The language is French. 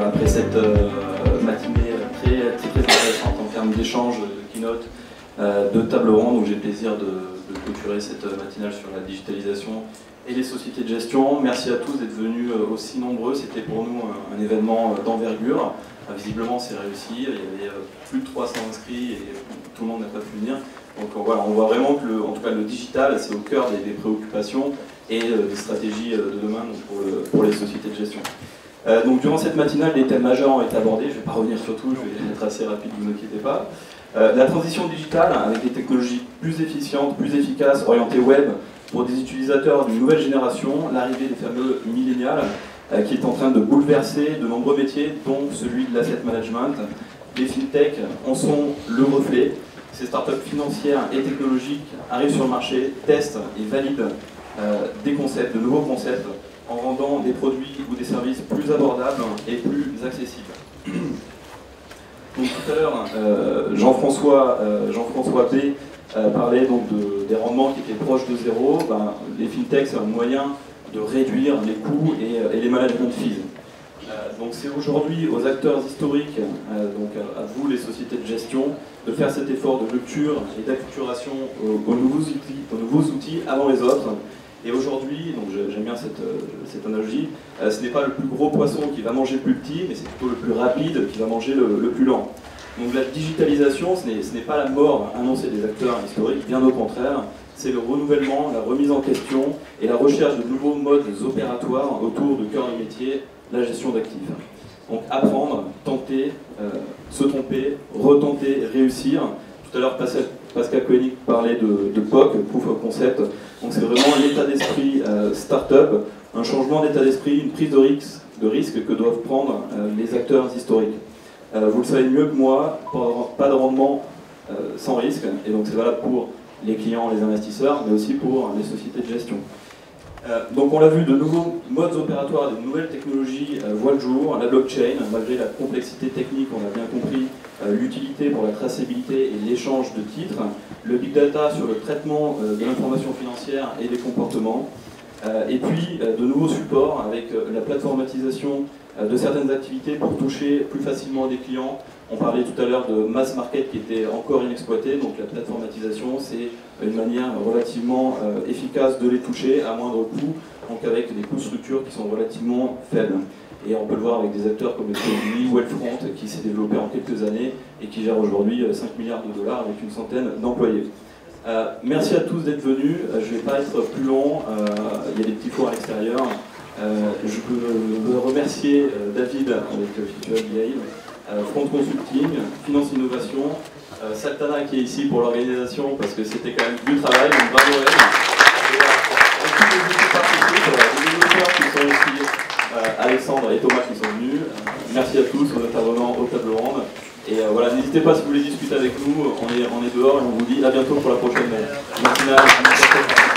après cette matinée très, très, intéressante en termes d'échanges, de keynote, de table ronde, où j'ai le plaisir de, clôturer cette matinale sur la digitalisation et les sociétés de gestion. Merci à tous d'être venus aussi nombreux. C'était pour nous un, événement d'envergure. Visiblement, c'est réussi. Il y avait plus de 300 inscrits et tout le monde n'a pas pu venir. Donc voilà, on voit vraiment que le, en tout cas, le digital, c'est au cœur des, préoccupations et des stratégies de demain pour, les sociétés de gestion. Donc durant cette matinale, des thèmes majeurs ont été abordés. Je ne vais pas revenir sur tout, je vais être assez rapide, ne vous inquiétez pas. la transition digitale, avec des technologies plus efficientes, plus efficaces, orientées web, pour des utilisateurs d'une nouvelle génération, l'arrivée des fameux millénials, qui est en train de bouleverser de nombreux métiers, dont celui de l'asset management. Les fintechs en sont le reflet. Ces startups financières et technologiques arrivent sur le marché, testent et valident des concepts, de nouveaux concepts, en rendant des produits ou des services plus abordables et plus accessibles. Donc tout à l'heure, Jean-François Jean B parlait donc des rendements qui étaient proches de zéro. Ben, les fintechs, c'est un moyen de réduire les coûts et, les management fees. donc c'est aujourd'hui aux acteurs historiques, donc à, vous les sociétés de gestion, de faire cet effort de rupture et d'acculturation aux nouveaux outils avant les autres. Et aujourd'hui, donc j'aime bien cette, cette analogie, ce n'est pas le plus gros poisson qui va manger le plus petit, mais c'est plutôt le plus rapide qui va manger le, plus lent. Donc la digitalisation, ce n'est pas la mort annoncée des acteurs historiques, bien au contraire, c'est le renouvellement, la remise en question et la recherche de nouveaux modes opératoires autour de cœur de métier, la gestion d'actifs. Donc apprendre, tenter, se tromper, retenter, réussir. Tout à l'heure, Pascal Koenig parlait de, POC, Proof of Concept. Donc c'est vraiment l'état d'esprit start-up, un changement d'état d'esprit, une prise de risque, de risque que doivent prendre les acteurs historiques. vous le savez mieux que moi, pas de rendement sans risque, et donc c'est valable pour les clients, les investisseurs, mais aussi pour les sociétés de gestion. Donc on l'a vu, de nouveaux modes opératoires, de nouvelles technologies voient le jour. La blockchain, malgré la complexité technique, on a bien compris l'utilité pour la traçabilité et l'échange de titres. Le big data sur le traitement de l'information financière et des comportements. Et puis de nouveaux supports avec la plateformatisation de certaines activités pour toucher plus facilement des clients, on parlait tout à l'heure de mass market qui était encore inexploité, donc la plateformatisation, c'est une manière relativement euh, efficace de les toucher à moindre coût, donc avec des coûts de structure qui sont relativement faibles. Et on peut le voir avec des acteurs comme le ou Wellfront qui s'est développé en quelques années et qui gère aujourd'hui 5 euh, milliards de dollars avec une centaine d'employés. Euh, merci à tous d'être venus. Je ne vais pas être plus long. il y a des petits fours à l'extérieur. je veux remercier David avec euh, Front Consulting, Finance Innovation, euh, Saltana qui est ici pour l'organisation parce que c'était quand même du travail, donc bravo à elle. Et tous les équipes qui sont euh, Alexandre et Thomas qui sont venus. merci à tous aux intervenants au table ronde. Et voilà, n'hésitez pas si vous voulez discuter avec nous, on est, dehors et on vous dit à bientôt pour la prochaine matinale.